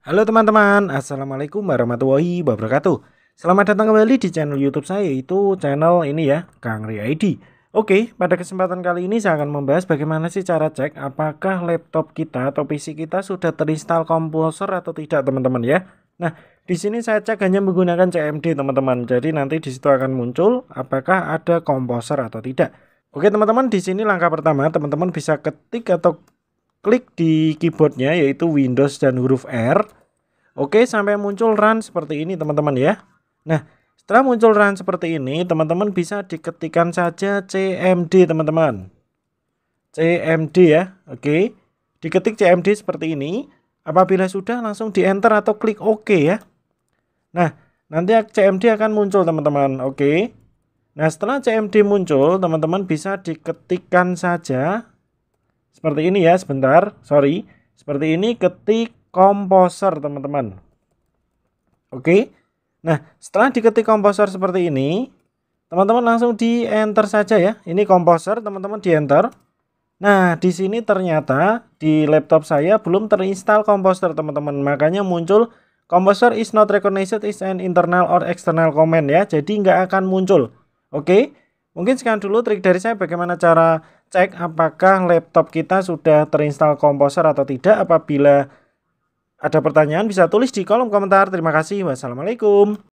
Halo teman-teman, Assalamualaikum warahmatullahi wabarakatuh. Selamat datang kembali di channel youtube saya Itu channel ini ya, Kang Ri ID Oke, pada kesempatan kali ini saya akan membahas bagaimana sih cara cek Apakah laptop kita atau PC kita sudah terinstall komposer atau tidak teman-teman ya. Nah, di sini saya cek hanya menggunakan CMD teman-teman. Jadi nanti di situ akan muncul apakah ada komposer atau tidak. Oke teman-teman, di sini langkah pertama teman-teman bisa ketik atau klik di keyboardnya yaitu Windows dan huruf R. Oke, sampai muncul run seperti ini teman-teman ya. Nah, setelah muncul run seperti ini, teman-teman bisa diketikkan saja CMD teman-teman. CMD ya, oke. Diketik CMD seperti ini. Apabila sudah langsung di enter atau klik OK ya. Nah, nanti CMD akan muncul teman-teman, oke. Nah, setelah CMD muncul, teman-teman bisa diketikkan saja seperti ini ya sebentar sorry. Seperti ini ketik komposer teman-teman. Oke. Nah setelah diketik komposer seperti ini teman-teman langsung di enter saja ya. Ini komposer teman-teman di enter nah di sini ternyata di laptop saya belum terinstall komposer teman-teman. Makanya muncul komposer is not recognized is an internal or external command ya. Jadi nggak akan muncul. Oke Mungkin sekian dulu trik dari saya bagaimana cara cek apakah laptop kita sudah terinstall komposer atau tidak. Apabila ada pertanyaan bisa tulis di kolom komentar. Terima kasih. Wassalamualaikum.